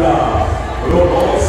どうぞ。